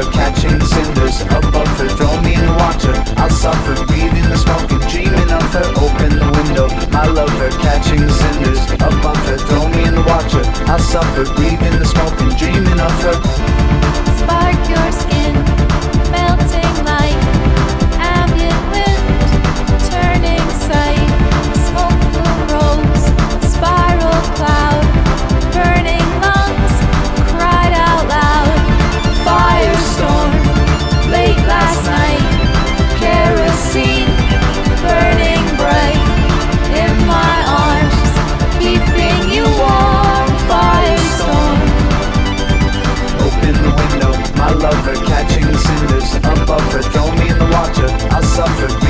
water, catching cinders above her. Throw me in the water, I'll suffer, breathing the smoke and dreaming of her. Open the window, my lover, catching cinders above her. Throw me in the water, I'll suffer, breathing the smoke and dreaming. Catching the cinders above her. Throw me in the water, I'll suffer.